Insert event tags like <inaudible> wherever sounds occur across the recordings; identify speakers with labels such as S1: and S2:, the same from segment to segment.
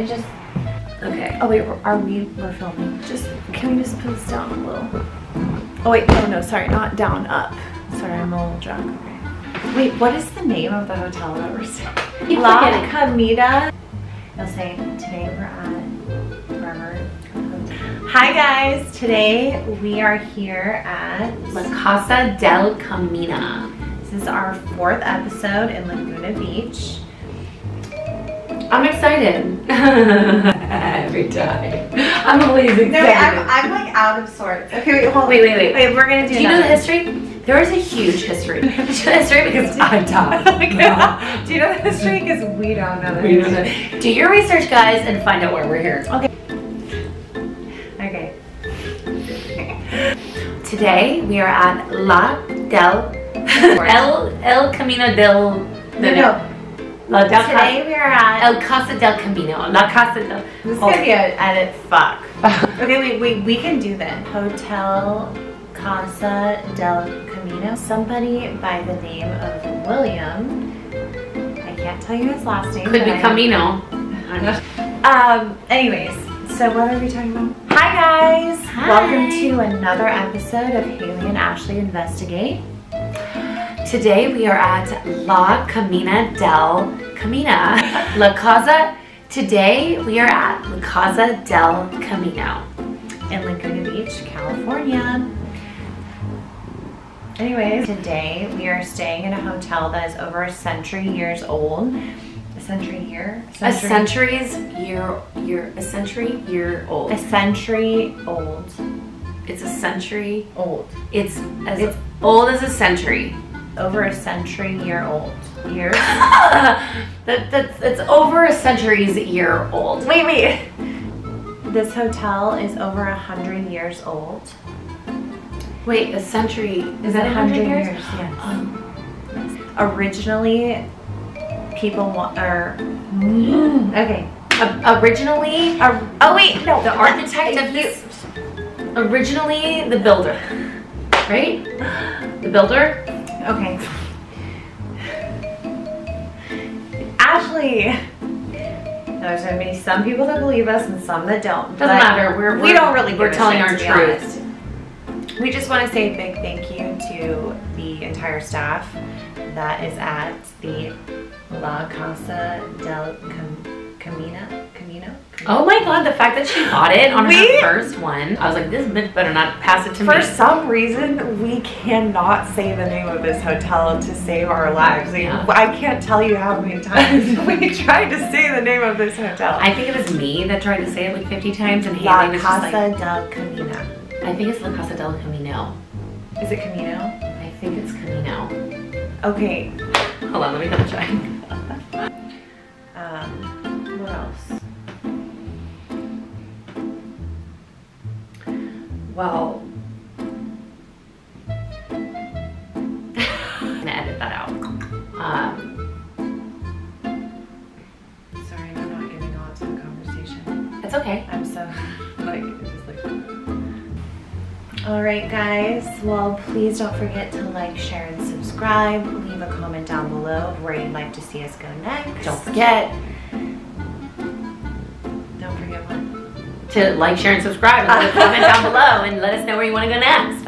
S1: It just.
S2: Okay.
S1: Oh wait, are we? We're filming. Just can we just put this down a little? Oh wait, no, no, sorry, not down, up. Sorry, I'm a little drunk. Okay. Wait, what is the name of the hotel that we're staying? La. Comida. I'll say today we're at Forever. Hi guys, today we are here at
S2: La Casa del Camina.
S1: This is our fourth episode in Laguna Beach.
S2: I'm excited. <laughs> Every time. I'm always excited.
S1: No, I'm, I'm like out of sorts. Okay, wait, hold on.
S2: Wait, wait, wait.
S1: Wait, we're gonna do.
S2: Do you know the history? There is a huge history. history because I died.
S1: do you know the history? Because <laughs> we don't know the
S2: We
S1: history.
S2: know. Do your research, guys, and find out why we're here.
S1: Okay. Okay.
S2: Today we are at La del <laughs> El El Camino del
S1: No, no.
S2: La del
S1: Today we are at.
S2: El Casa del Camino. La Casa del
S1: This is
S2: Oh.
S1: gonna be an edit. Fuck. <laughs> okay, wait, wait. We can do that. Hotel Casa del Camino. Somebody by the name of William. I can't tell you his last name.
S2: Could be Camino.
S1: Um, anyways, so what are we talking about? Hi guys!
S2: Hi.
S1: Welcome to another episode of Haley and Ashley Investigate.
S2: Today we are at La Camina del Camina. La Casa. Today we are at La Casa del Camino.
S1: in Laguna Beach, California. Anyways, today we are staying in a hotel that is over a century years old. A century year?
S2: A century's year, year, a century year old.
S1: A century old.
S2: It's a century.
S1: Old.
S2: It's as
S1: It's-
S2: old as a century.
S1: Over a century year old. Years? <laughs> <laughs>
S2: that, that's, that's over a century's year old.
S1: wait, wait. This hotel is over a hundred years old.
S2: Wait, a century. Is that a hundred years?
S1: Yes.
S2: Um,
S1: Originally, people want, or, okay.
S2: o- originally,
S1: Uh, oh wait, no.
S2: the architect of this. Originally, the builder. Right? The builder?
S1: Okay. Ashley. There's gonna be some people that believe us and some that don't.
S2: Doesn't matter. We're,
S1: we
S2: we're-
S1: don't really.
S2: We're telling our
S1: to
S2: truth.
S1: honest. We just want to say a big thank you to the entire staff that is at the La Casa del Cam- Camino. Camino.
S2: Oh my god, the fact that she bought it on
S1: We-
S2: her first one. I was like, this bitch better not pass it to
S1: For
S2: me.
S1: For some reason, we cannot say the name of this hotel to save our lives. Like,
S2: Yeah.
S1: I can't tell you how many times <laughs> we tried to say the name of this hotel.
S2: I think it was me that tried to say it like 50 times and
S1: La
S2: Haley was
S1: Casa
S2: like,
S1: del Camino.
S2: I think it's La Casa del Camino.
S1: Is it Camino?
S2: I think it's Camino.
S1: Okay.
S2: Hold on, let me double check.
S1: Um,
S2: Well, I'm gonna edit that out. Um,
S1: Sorry, I'm not getting on to the conversation.
S2: it's okay.
S1: I'm so <laughs> like just like. All right, guys. Well, please don't forget to like, share, and subscribe. Leave a comment down below of where you'd like to see us go next.
S2: Don't forget to like, share, and subscribe. And comment down below and let us know where you want to go next.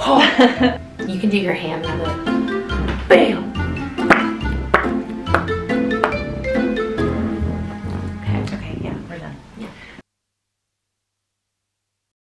S2: Oh. <laughs> You can do your hand. Bam.